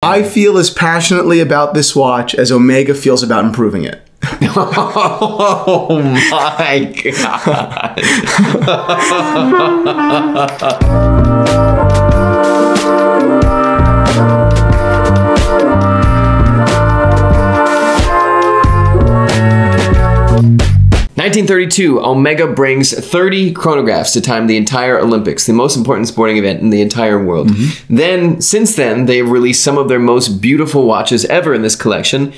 I feel as passionately about this watch as Omega feels about improving it. oh my god. 1932, Omega brings 30 chronographs to time the entire Olympics, the most important sporting event in the entire world. Mm-hmm. Then, since then, they've released some of their most beautiful watches ever in this collection.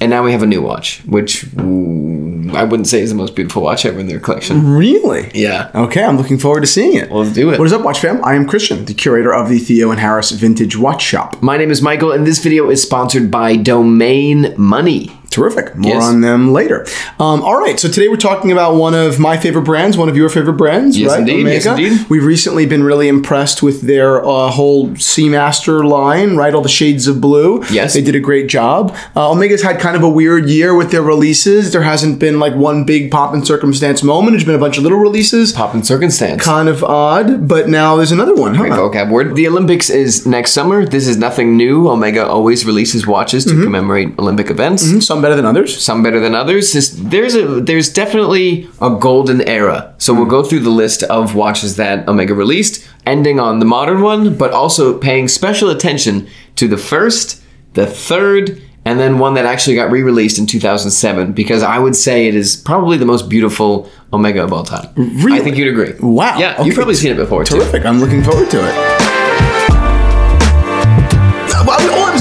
And now we have a new watch, which I wouldn't say is the most beautiful watch ever in their collection. Really? Yeah. Okay, I'm looking forward to seeing it. Let's do it. What is up, Watch Fam? I am Christian, the curator of the Theo and Harris Vintage Watch Shop. My name is Michael, and this video is sponsored by Domain Money. Terrific. More yes. on them later. Um, all right. So today we're talking about one of my favorite brands, one of your favorite brands, yes, right? Indeed. Omega. Yes, indeed. We've recently been really impressed with their uh, whole Seamaster line, right? All the shades of blue. Yes. They did a great job. Uh, Omega's had kind of a weird year with their releases. There hasn't been like one big pop and circumstance moment. There's been a bunch of little releases. Pop and circumstance. Kind of odd, but now there's another one. Huh? Vocab word. The Olympics is next summer. This is nothing new. Omega always releases watches to mm-hmm. commemorate Olympic events. Mm-hmm. Some better than others. Some better than others. There's a there's definitely a golden era. So we'll go through the list of watches that Omega released, ending on the modern one, but also paying special attention to the first, the third, and then one that actually got re-released in 2007 because I would say it is probably the most beautiful Omega of all time. Really? I think you'd agree. Wow. Yeah, okay. you've probably seen it before. Terrific. Too. I'm looking forward to it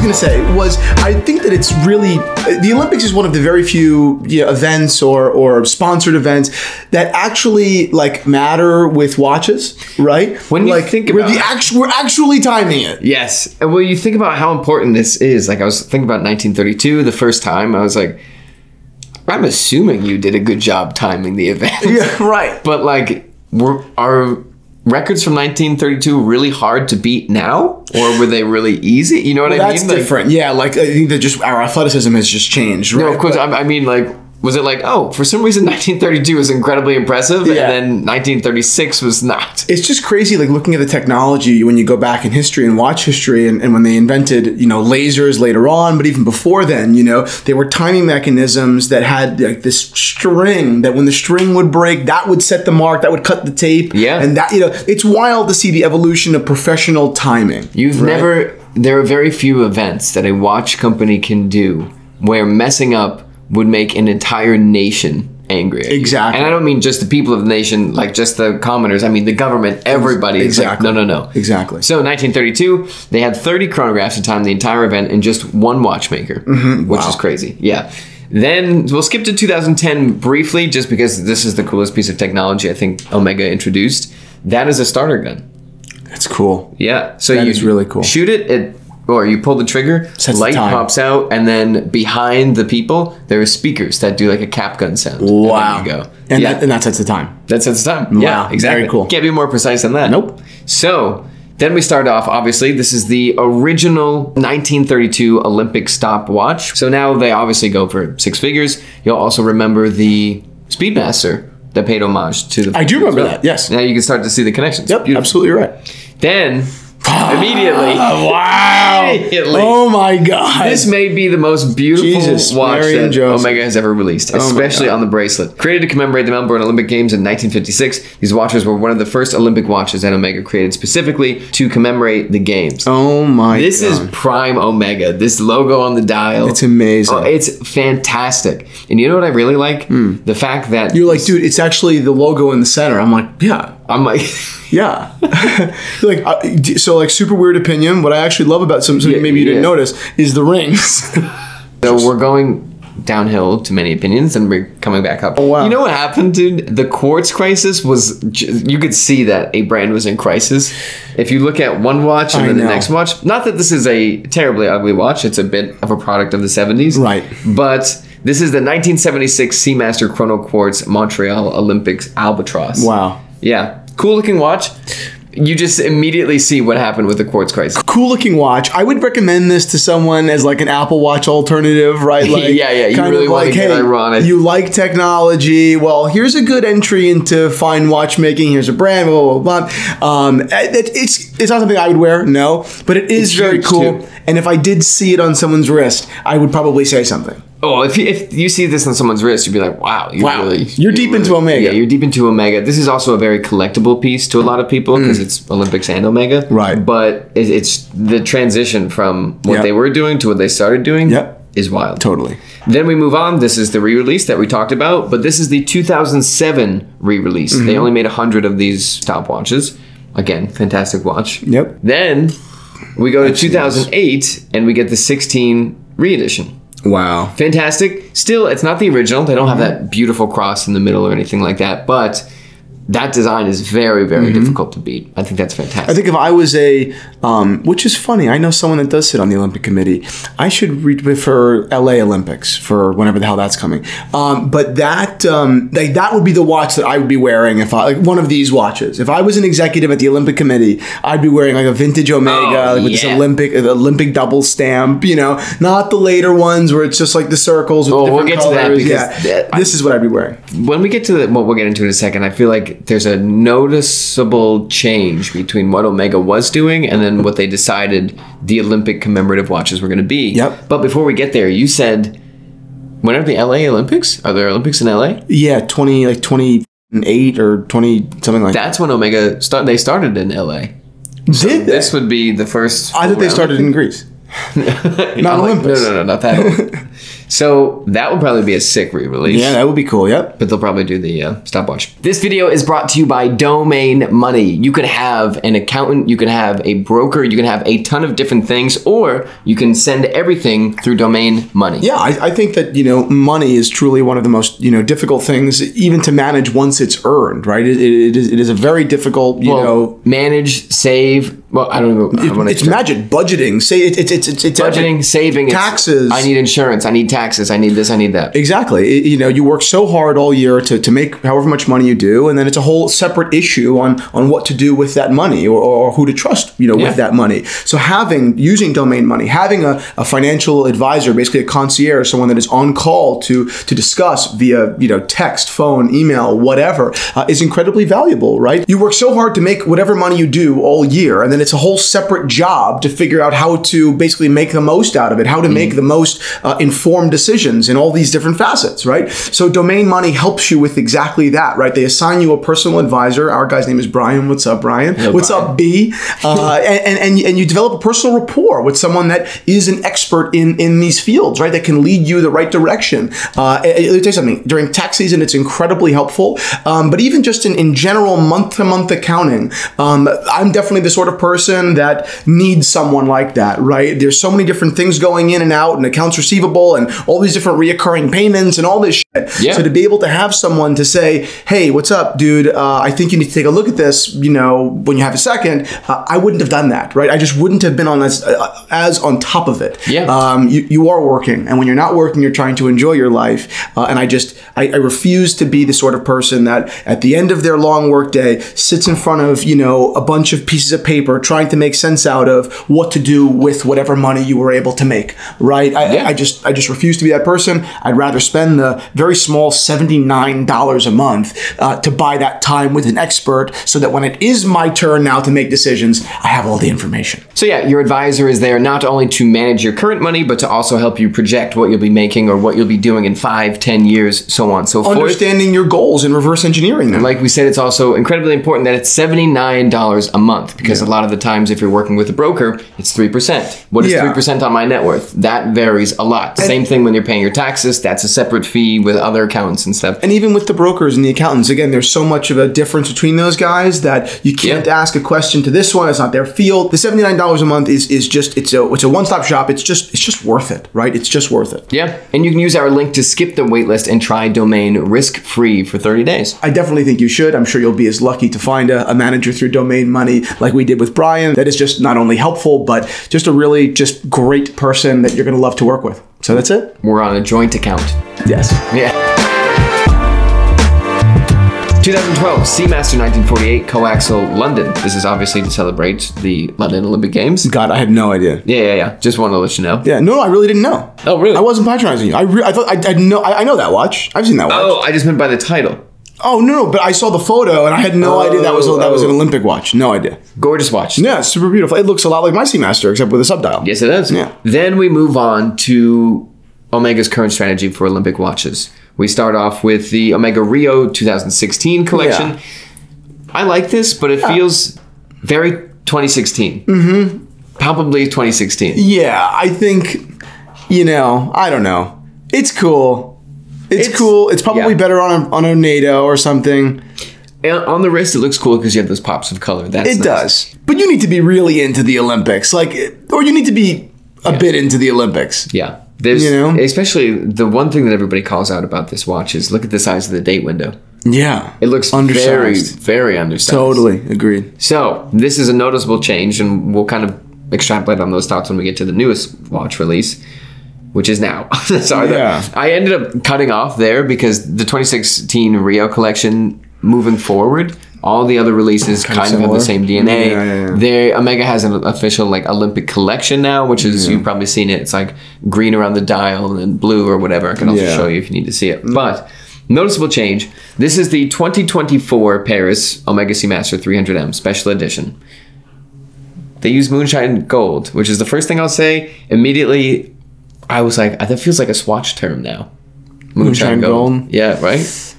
going to say was I think that it's really the Olympics is one of the very few you know, events or or sponsored events that actually like matter with watches, right? When you like, think about we're the actual we're actually timing it. Yes, and when you think about how important this is, like I was thinking about 1932 the first time, I was like. I'm assuming you did a good job timing the event. Yeah, right. But like, we're, are records from 1932 really hard to beat now, or were they really easy? You know what well, I mean? That's like, different. Yeah, like I think that just our athleticism has just changed. Right? No, of course. But, I mean, like was it like, oh, for some reason 1932 was incredibly impressive, yeah. and then 1936 was not? It's just crazy, like looking at the technology when you go back in history and watch history, and, and when they invented, you know, lasers later on, but even before then, you know, they were timing mechanisms that had like this string that when the string would break, that would set the mark, that would cut the tape. Yeah. And that, you know, it's wild to see the evolution of professional timing. You've right? never, there are very few events that a watch company can do where messing up would make an entire nation angry. Exactly. And I don't mean just the people of the nation, like just the commoners. I mean the government, everybody. Exactly. Like, no, no, no. Exactly. So 1932, they had 30 chronographs to time the entire event in just one watchmaker, mm-hmm. which wow. is crazy. Yeah. Then we'll skip to 2010 briefly, just because this is the coolest piece of technology I think Omega introduced. That is a starter gun. That's cool. Yeah. So that you is really cool. Shoot it. It or you pull the trigger, Sets light the pops out, and then behind the people there are speakers that do like a cap gun sound. Wow! And you go, and, yeah. that, and that sets the time. That sets the time. Wow. Yeah, exactly. Very cool. Can't be more precise than that. Nope. So then we start off. Obviously, this is the original 1932 Olympic stopwatch. So now they obviously go for six figures. You'll also remember the Speedmaster that paid homage to the. I do remember that. Yes. Now you can start to see the connections. Yep. Beautiful. Absolutely right. Then immediately. wow. Immediately. Oh my god. This may be the most beautiful Jesus, watch Mary that Omega has ever released, Oh especially on the bracelet. Created to commemorate the Melbourne Olympic Games in 1956, these watches were one of the first Olympic watches that Omega created specifically to commemorate the games. Oh my This god. is prime Omega. This logo on the dial. It's amazing. Oh, it's fantastic. And you know what I really like? Hmm. The fact that. You're like, dude, it's actually the logo in the center. I'm like, yeah. I'm like Yeah, like uh, so, like super weird opinion. What I actually love about some, something Yeah, maybe you didn't notice is the rings. So we're going downhill to many opinions, and we're coming back up. Oh, wow. You know what happened, dude? The quartz crisis was. j- You could see that a brand was in crisis. If you look at one watch and I then the next watch, not that this is a terribly ugly watch. It's a bit of a product of the '70s, Right. But this is the 1976 Seamaster Chrono Quartz Montreal Olympics Albatross. wow. Yeah, cool looking watch. you just immediately see what happened with the quartz crisis. cool looking watch. I would recommend this to someone as like an Apple Watch alternative, right? Like, Yeah, yeah, you really wanna like, get hey, ironic. you like technology. Well, here's a good entry into fine watchmaking. Here's a brand, blah blah blah. Um, it, it's it's not something I would wear, no, but it is It's very cool. too. And if I did see it on someone's wrist, I would probably say something. Oh, if you, if you see this on someone's wrist, you'd be like, "Wow, you're Wow. really You're deep into Omega. Yeah, you're deep into Omega. This is also a very collectible piece to a lot of people because it's Olympics and Omega. Mm. Right. But it, it's the transition from what Yep. they were doing to what they started doing. Yep. Is wild. Totally. Then we move on. This is the re-release that we talked about, but this is the 2007 re-release. Mm-hmm. They only made 100 of these stopwatches. Again, fantastic watch. Yep. Then we go to 2008 and we get the 16 re-edition. Wow. Fantastic. Still, it's not the original. They don't have that beautiful cross in the middle or anything like that, but that design is very, very difficult to beat. I think that's fantastic. Mm-hmm. I think if I was a, um, which is funny, I know someone that does sit on the Olympic Committee. I should read for LA Olympics for whenever the hell that's coming. Um, but that, um, like that would be the watch that I would be wearing if I like one of these watches. If I was an executive at the Olympic Committee, I'd be wearing like a vintage Omega Oh, like with this. Olympic uh, Olympic double stamp. You know, not the later ones where it's just like the circles with Oh, we'll different get to that colors. because yeah, that- this is what I'd be wearing. when we get to the, what we'll get into in a second, I feel like there's a noticeable change between what Omega was doing and then what they decided the Olympic commemorative watches were going to be. Yep. But before we get there, you said, when are the LA Olympics? Are there Olympics in LA? Yeah, twenty like twenty eight or twenty something like that. That's when Omega start. They started in LA. Did This would be the first. I thought they started in Greece. not Olympics. No, no, no, not that. so that would probably be a sick re-release. Yeah, that would be cool. Yep. but they'll probably do the uh, stopwatch. This video is brought to you by Domain Money. You can have an accountant, you can have a broker, you can have a ton of different things, or you can send everything through Domain Money. Yeah, I, I think that you know money is truly one of the most you know difficult things even to manage once it's earned. Right? It, it, is, it is a very difficult you Well, know. manage, save. Well, I don't know. I don't wanna It's magic budgeting. Say it, it's it's it's it's budgeting, saving, Taxes. I need insurance. I need taxes. I need this. I need that. Exactly. It- you know, you work so hard all year to, to make however much money you do, and then it's a whole separate issue on on what to do with that money or, or who to trust, you know, Yeah. with that money. So having using domain money, having a, a financial advisor, basically a concierge, someone that is on call to to discuss via you know text, phone, email, whatever, uh, is incredibly valuable. Right? You work so hard to make whatever money you do all year, and then it's a whole separate job to figure out how to basically make the most out of it, how to make the most uh, informed decisions in all these different facets, right? So domain money helps you with exactly that, right? They assign you a personal advisor. Our guy's name is Brian. What's up, Brian? What's Brian. up, B? Uh, and, and, and you develop a personal rapport with someone that is an expert in in these fields, right? That can lead you the right direction. Uh, and- and let me tell you something. During tax season, it's incredibly helpful. Um, but even just in, in general month to month accounting, um, I'm definitely the sort of person that needs someone like that, right? There's so many different things going in and out, and accounts receivable, and all these different reoccurring payments, and all this. Yeah. So to be able to have someone to say, "Hey, what's up, dude? Uh, I think you need to take a look at this." You know, when you have a second, uh, I wouldn't have done that, right? I just wouldn't have been on as uh, as on top of it. Yeah. Um, you, you are working, and when you're not working, you're trying to enjoy your life. Uh, and I just I, I refuse to be the sort of person that at the end of their long workday sits in front of you know a bunch of pieces of paper trying to make sense out of what to do with whatever money you were able to make. Right? I, Yeah. I just I just refuse to be that person. I'd rather spend the very small seventy nine dollars a month uh, to buy that time with an expert, so that when it is my turn now to make decisions, I have all the information. So yeah, your advisor is there not only to manage your current money, but to also help you project what you'll be making or what you'll be doing in five, ten years, so on and so forth. Understanding your goals and reverse engineering them. Like we said, it's also incredibly important that it's $79 a month because a lot of the times if you're working with a broker, it's 3%. What is Yeah. 3% on my net worth? That varies a lot. Same thing when you're paying your taxes, that's a separate fee with other accountants and stuff. And even with the brokers and the accountants, again, there's so much of a difference between those guys that you can't Yeah. ask a question to this one. It's not their field. The seventy nine dollars a month is is just it's a it's a one stop shop. It's just it's just worth it, right? It's just worth it. Yeah, and you can use our link to skip the waitlist and try domain risk free for 30 days. I definitely think you should. I'm sure you'll be as lucky to find a, a manager through Domain Money like we did with Brian. That is just not only helpful, but just a really just great person that you're going to love to work with. So that's it. We're on a joint account. Yes. Yeah. 2012, Seamaster 1948, Coaxial London. This is obviously to celebrate the London Olympic Games. God, I had no idea. Yeah, yeah, yeah. Just wanted to let you know. Yeah, no, I really didn't know. Oh, really? I wasn't patronizing you. I, re- I thought I, I know I, I know that watch. I've seen that oh, watch. Oh, I just meant by the title. Oh no, no, but I saw the photo and I had no Oh, idea that was a, that was an oh. Olympic watch. No idea. Gorgeous watch. Yeah, super beautiful. It looks a lot like my Seamaster except with a subdial. Yes, it is. Yeah. Then we move on to Omega's current strategy for Olympic watches. We start off with the Omega Rio 2016 collection. Yeah. I like this, but it feels very 2016. Mm-hmm. Palpably 2016. Yeah, I think you know, I don't know. It's cool. It's, It's- cool. It's probably yeah. better on a, on a NATO or something. And on the wrist, it looks cool because you have those pops of color. That's It nice. does. But you need to be really into the Olympics, like, or you need to be a bit into the Olympics. Yeah. There's, You know? especially the one thing that everybody calls out about this watch is look at the size of the date window. Yeah, It looks very, undersized. very undersized. Totally agreed. So this is a noticeable change, and we'll kind of extrapolate on those thoughts when we get to the newest watch release, which is now. Sorry, Yeah. I ended up cutting off there because the 2016 Rio collection, moving forward, all the other releases kind, of have the same DNA. Yeah, yeah, yeah. There, Omega has an official like Olympic collection now, which is you've probably seen it. It's like green around the dial and blue or whatever. I can also. Mm. show you if you need to see it. But noticeable change. This is the 2024 Paris Omega Seamaster 300M Special Edition. They use moonshine gold, which is the first thing I'll say. Immediately, I was like, that feels like a swatch term now. Moonshine gold? Yeah, right.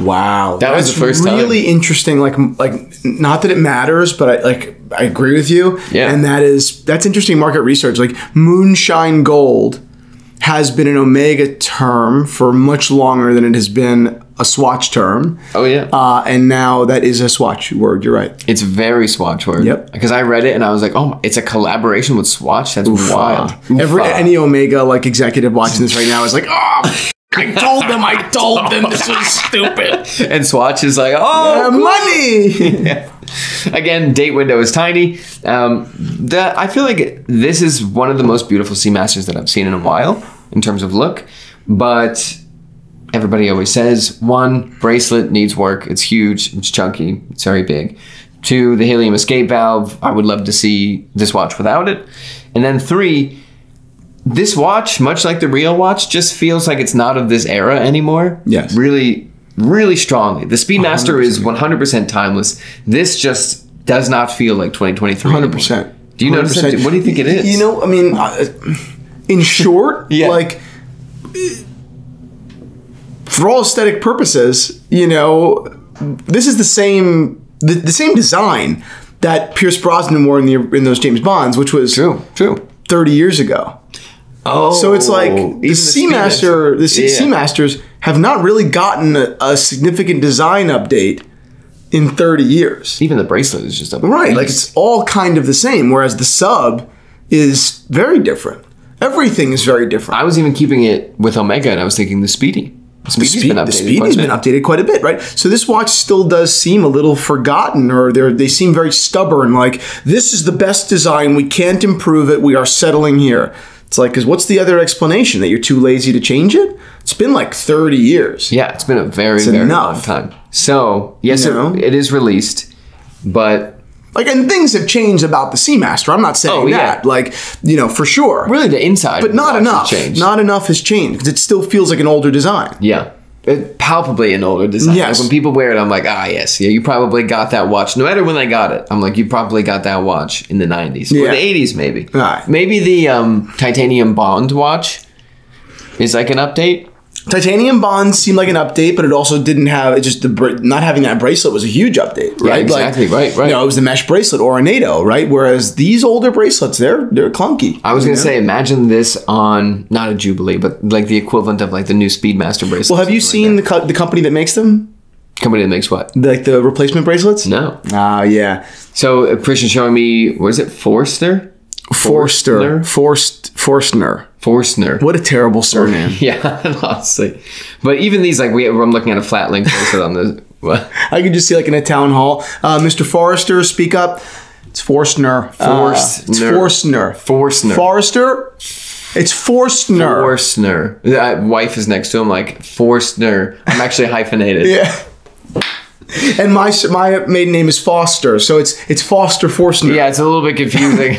Wow, That was the first time. really interesting. Like, like not that it matters, but I like I agree with you. Yeah. and that is that's interesting market research. Like moonshine gold has been an Omega term for much longer than it has been a swatch term. Oh yeah. Uh, and now that is a swatch word. You're right. It's very Swatch word. Yep. Because I read it and I was like, oh, it's a collaboration with Swatch. That's wild. Every any Omega like executive watching this right now is like, oh, I told them, I told them this was stupid. and Swatch is like, oh, money. Again, date window is tiny. Um, the, I feel like this is one of the most beautiful Seamasters that I've seen in a while in terms of look. But everybody always says one, bracelet needs work. It's huge, it's chunky, it's very big. Two, the helium escape valve. I would love to see this watch without it. And then three, this watch, much like the real watch, just feels like it's not of this era anymore. Yes. Really, really strongly. The Speedmaster is 100% timeless. This just does not feel like 2023. Hundred anymore. percent. Do you notice that? What do you think it is? You know, I mean, uh, in short, Yeah. like for all aesthetic purposes, you know, this is the same the, the same design that Pierce Brosnan wore in the in those James Bonds, which was True, true. thirty years ago. Oh, So it's like the. Seamaster, the C- Yeah. Seamasters have not really gotten a, a significant design update in 30 years. Even the bracelet is just a Right, like it's all kind of the same, whereas the sub is very different. Everything is very different. I was even keeping it with Omega, and I was thinking the Speedy. The The, speed, been the updated. speed quite has been updated quite a bit, right? So this watch still does seem a little forgotten, or they they seem very stubborn. Like this is the best design. We can't improve it. We are settling here. It's like, because what's the other explanation that you're too lazy to change it? It's been like 30 years. Yeah, it's been a very, very long time. So yes, You know? it, it is released, but Like, and things have changed about the Seamaster. I'm not saying Oh, yeah. that. Like, you know, for sure. really the inside, but not enough. Changed. Not enough has changed because it still feels like an older design. Yeah. It, palpably an older design. Yes. Like when people wear it, I'm like, ah, yes, yeah, you probably got that watch. No matter when I got it, I'm like, you probably got that watch in the 90s or the 80s, maybe. Right. Maybe the um, titanium bond watch is like an update. Titanium bonds seemed like an update, but it also didn't have it. Just the not having that bracelet was a huge update, right? exactly, right, right. You know, it was the mesh bracelet or a NATO, right? Whereas these older bracelets, they're they're clunky. I was gonna know? say, imagine this on not a Jubilee, but like the equivalent of like the new Speedmaster bracelet. Well, have you seen the co- the company that makes them, company that makes what? like the replacement bracelets? No. Ah, yeah, So uh, Christian showing me, was it, Forster? Forster, Forst, Forstner. Forstner. What a terrible surname. Yeah, honestly. But even these, like, we, I'm looking at a flat link bracelet on the. What? I could just see like in a town hall, uh, Mr. Forrester, speak up. It's Forstner. Uh, it's Forstner. Forstner. Forstner. Forrester. It's Forstner. Forstner. That wife is next to him, like, Forstner. I'm actually hyphenated. yeah. and my my maiden name is Foster, so it's it's Foster Forstner. Yeah, it's a little bit confusing.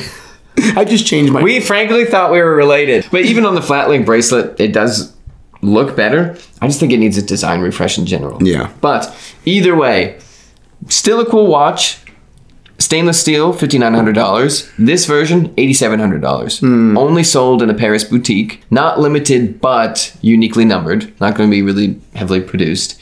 I just changed my. we frankly thought we were related. But even on the flat link bracelet, it does look better. I just think it needs a design refresh in general. Yeah. But either way, still a cool watch. Stainless steel, fifty nine hundred dollars. This version, eighty seven hundred dollars. Hmm. Only sold in a Paris boutique. Not limited, but uniquely numbered. Not going to be really heavily produced.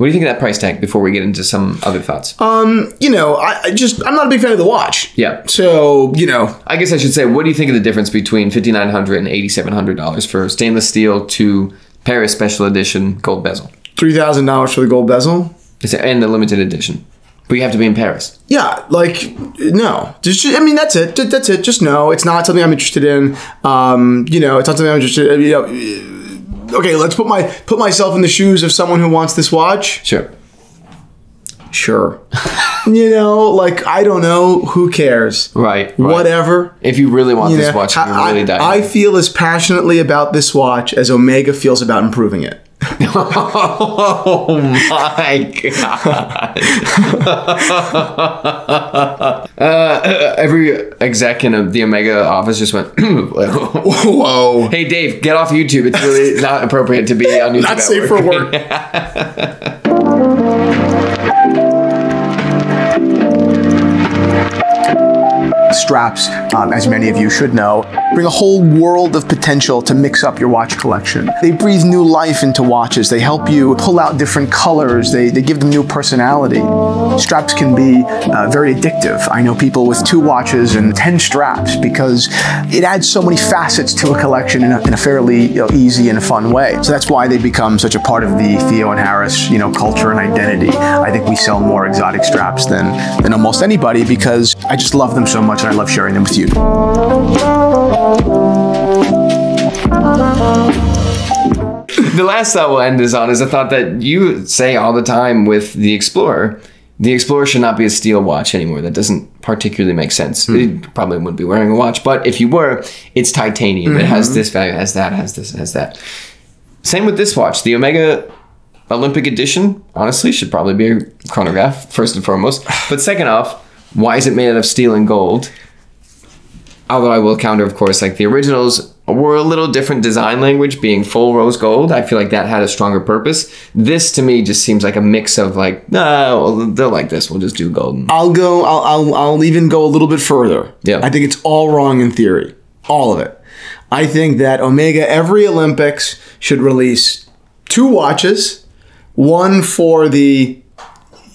What do you think of that price tag? Before we get into some other thoughts. Um, you know, I, I just I'm not a big fan of the watch. Yeah. So you know, I guess I should say, what do you think of the difference between fifty nine hundred and eighty seven hundred dollars for stainless steel to Paris Special Edition gold bezel? three thousand dollars for the gold bezel. It's and the limited edition, but you have to be in Paris. Yeah, like no. Just I mean that's it. That's it. Just no. It's not something I'm interested in. Um, you know, it's not something I'm interested. In, you know, okay, let's put my put myself in the shoes of someone who wants this watch. Sure. Sure. you know, like I don't know. Who cares? Right. right. Whatever. If you really want You this know, watch, you I, really I, die. I feel as passionately about this watch as Omega feels about improving it. Oh my god. uh, every exec in the Omega office just went. Whoa. hey Dave, get off YouTube. It's really not appropriate to be on YouTube. Not safe for work. straps, um, as many of you should know, bring a whole world of potential to mix up your watch collection. They breathe new life into watches. They help you pull out different colors. They, they give them new personality. Straps can be uh, very addictive. I know people with two watches and 10 straps because it adds so many facets to a collection in a, in a fairly you know, easy and fun way. So that's why they become such a part of the Theo and Harris, you know, culture and identity. I think we sell more exotic straps than, than almost anybody because I just love them so much I love sharing them with you. the last thought we'll end this on is a thought that you say all the time with the Explorer. The Explorer should not be a steel watch anymore. That doesn't particularly make sense. Hmm. It probably wouldn't be wearing a watch, but if you were, it's titanium. It has hmm. this value, has that, has this, has that. Same with this watch. The Omega Olympic Edition, honestly, should probably be a chronograph, first and foremost. But second off, why is it made out of steel and gold? Although I will counter, of course, like the originals were a little different design language, being full rose gold. I feel like that had a stronger purpose. This to me just seems like a mix of like, well, they're like this. We'll just do golden. I'll go. I'll, I'll. I'll even go a little bit further. Yeah. I think it's all wrong in theory. All of it. I think that Omega every Olympics should release two watches, one for the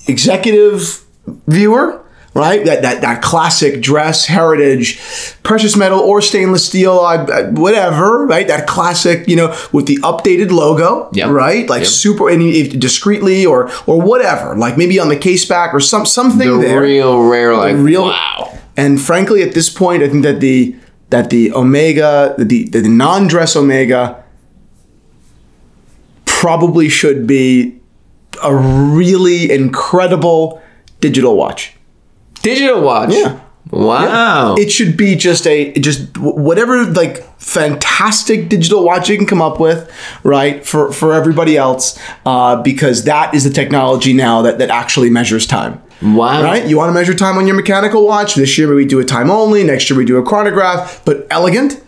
executive viewer, right? That that, that classic dress heritage, precious metal or stainless steel, whatever, right? That classic, you know, with the updated logo, Yep. right? Like Yep. super, and if discreetly or or whatever, like maybe on the case back or some something The there. real rare, like, real- wow. And frankly, at this point, I think that the that the Omega, the the, the non-dress Omega, probably should be a really incredible digital watch. Digital watch. Yeah. Wow. It should be just a just whatever like fantastic digital watch you can come up with, right? For for everybody else, uh, because that is the technology now that that actually measures time. wow. Right? You want to measure time on your mechanical watch. This year we do a time only. Next year we do a chronograph, but elegant.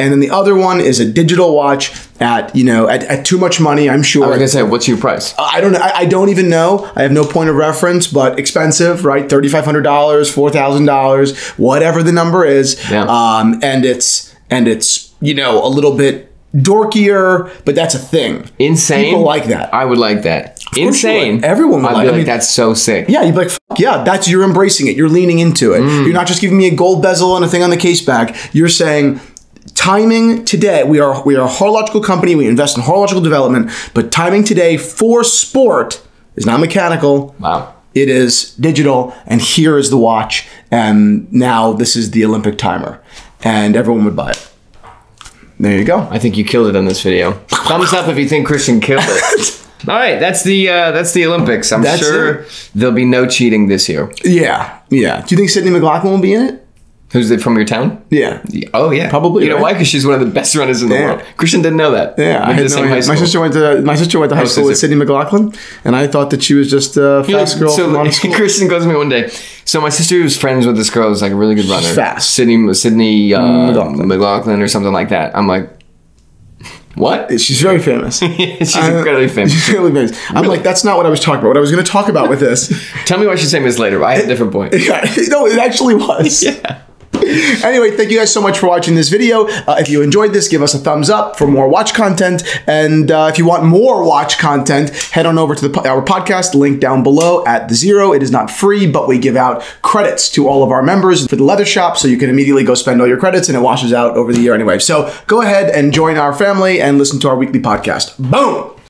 And then the other one is a digital watch at you know at, at too much money. I'm sure. Like I was gonna say, what's your price? I don't. I, I don't even know. I have no point of reference, but expensive, right? Thirty five hundred dollars, four thousand dollars, whatever the number is. Yeah. Um, and it's and it's you know a little bit dorkier, but that's a thing. Insane. People like that. I would like that. Insane. would. Everyone would I'd like- be I like, mean- that's so sick. Yeah, you'd be like, Fuck yeah, that's you're embracing it. You're leaning into it. Mm. You're not just giving me a gold bezel and a thing on the case back. You're saying timing today. We are we are a horological company. We invest in horological development, but timing today for sport is not mechanical. Wow. It is digital, and here is the watch, and now this is the Olympic timer, and everyone would buy it. There you go. I think you killed it on this video. Thumbs up if you think Christian killed it. All right, that's the uh, that's the Olympics. I'm That's sure there'll be no cheating this year. Yeah, yeah. Do you think Sydney McLaughlin will be in it? Who's it from your town? Yeah. Oh yeah, Probably, You know right? why? Because she's one of the best runners in the Yeah. world. Christian didn't know that. Yeah, I had the no same idea. high school. My sister went to my sister went to high school with. Sydney McLaughlin, and I thought that she was just a Yeah, fast girl so from out school. Christian goes to me one day. So my sister was friends with this girl who's like a really good runner. Fast. Sydney Sydney uh, McLaughlin. McLaughlin. or something like that. I'm like, what? She's very famous. She's Uh, incredibly famous. She's really famous. I'm like, that's not what I was talking about. What I was going to talk about with this. Tell me why she's famous later. I had a different point. Yeah, no, it actually was. Yeah. Anyway, thank you guys so much for watching this video. Uh, if you enjoyed this, give us a thumbs up for more watch content. And uh, if you want more watch content, head on over to the, our podcast, link down below at the zero. It is not free, but we give out credits to all of our members for the leather shop, so you can immediately go spend all your credits, and it washes out over the year anyway. So go ahead and join our family and listen to our weekly podcast. Boom!